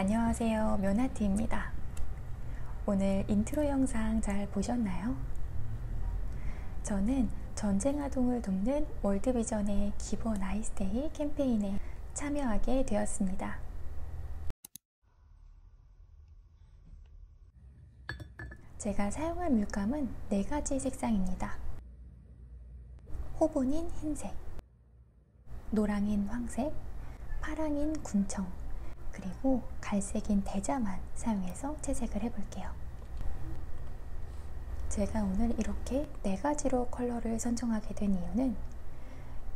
안녕하세요. 면하티입니다. 오늘 인트로 영상 잘 보셨나요? 저는 전쟁 아동을 돕는 월드비전의 Give a Nice Day 캠페인에 참여하게 되었습니다. 제가 사용한 물감은 4가지 색상입니다. 호분인 흰색 노랑인 황색 파랑인 군청 그리고 갈색인 대자만 사용해서 채색을 해볼게요. 제가 오늘 이렇게 네 가지로 컬러를 선정하게 된 이유는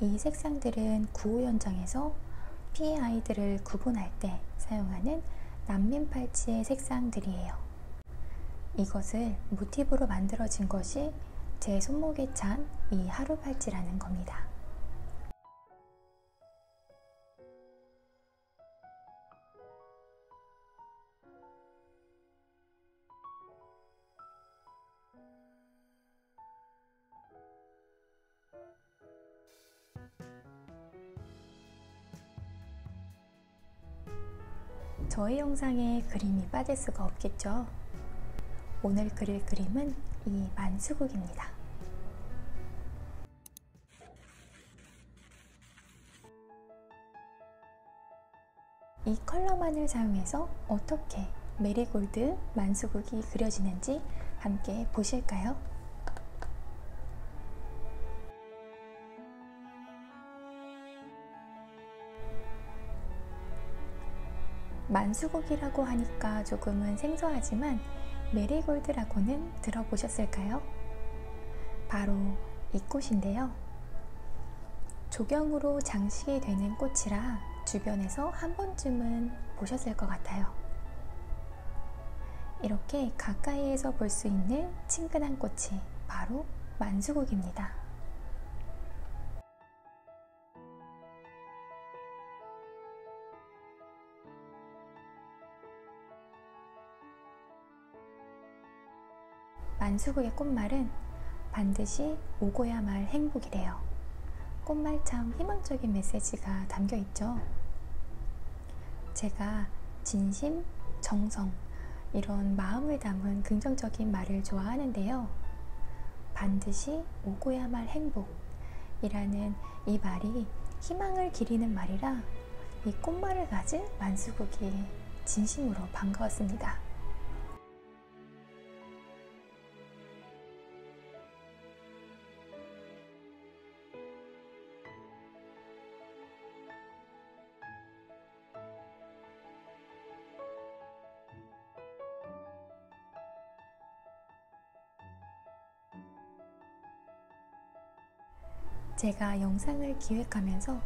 이 색상들은 구호 현장에서 피해 아이들을 구분할 때 사용하는 난민 팔찌의 색상들이에요. 이것을 모티브로 만들어진 것이 제 손목에 찬 이 하루 팔찌라는 겁니다. 저희 영상에 그림이 빠질 수가 없겠죠. 오늘 그릴 그림은 이 만수국입니다. 이 컬러만을 사용해서 어떻게 메리골드 만수국이 그려지는지 함께 보실까요? 만수국이라고 하니까 조금은 생소하지만 메리골드라고는 들어보셨을까요? 바로 이 꽃인데요. 조경으로 장식이 되는 꽃이라 주변에서 한 번쯤은 보셨을 것 같아요. 이렇게 가까이에서 볼 수 있는 친근한 꽃이 바로 만수국입니다. 만수국의 꽃말은 반드시 오고야 말 행복이래요. 꽃말 참 희망적인 메시지가 담겨 있죠. 제가 진심, 정성, 이런 마음을 담은 긍정적인 말을 좋아하는데요. 반드시 오고야 말 행복이라는 이 말이 희망을 기리는 말이라 이 꽃말을 가진 만수국이 진심으로 반가웠습니다. 제가 영상을 기획하면서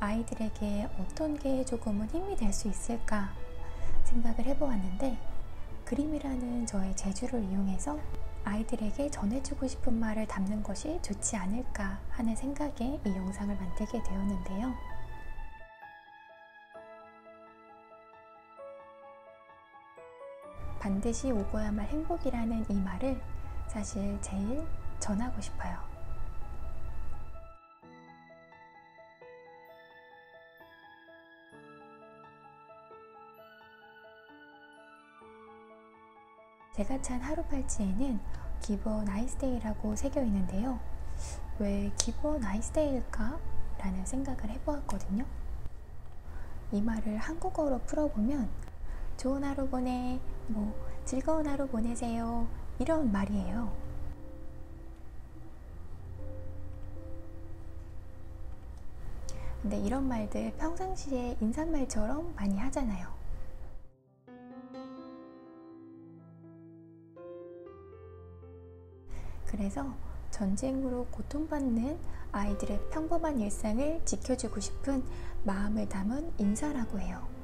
아이들에게 어떤 게 조금은 힘이 될 수 있을까 생각을 해보았는데 그림이라는 저의 재주를 이용해서 아이들에게 전해주고 싶은 말을 담는 것이 좋지 않을까 하는 생각에 이 영상을 만들게 되었는데요. 반드시 오고야말 행복이라는 이 말을 사실 제일 전하고 싶어요. 제가 찬 하루 팔찌에는 기본 아이스데이라고 새겨 있는데요. 왜 기본 아이스데이일까? 라는 생각을 해보았거든요. 이 말을 한국어로 풀어보면 좋은 하루 보내, 뭐 즐거운 하루 보내세요 이런 말이에요. 근데 이런 말들 평상시에 인사말처럼 많이 하잖아요. 그래서 전쟁으로 고통받는 아이들의 평범한 일상을 지켜주고 싶은 마음을 담은 인사라고 해요.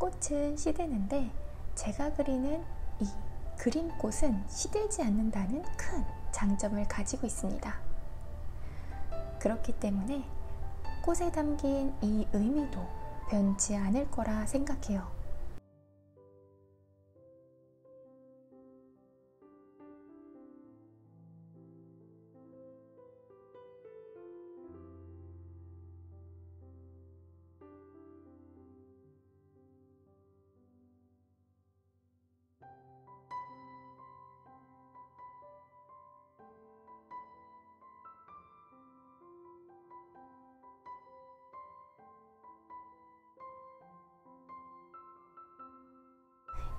꽃은 시드는데 제가 그리는 이 그림꽃은 시들지 않는다는 큰 장점을 가지고 있습니다. 그렇기 때문에 꽃에 담긴 이 의미도 변치 않을 거라 생각해요.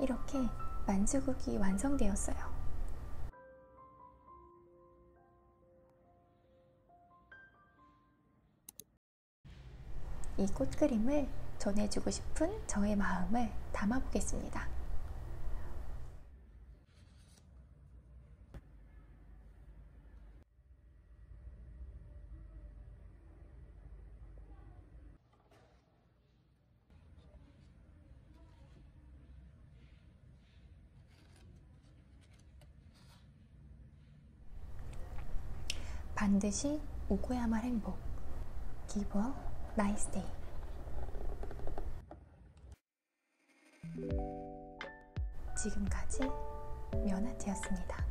이렇게 만수국이 완성되었어요. 이 꽃그림을 전해주고 싶은 저의 마음을 담아보겠습니다. 반드시 오고야말 행복. Give a nice day. 지금까지 면하트였습니다.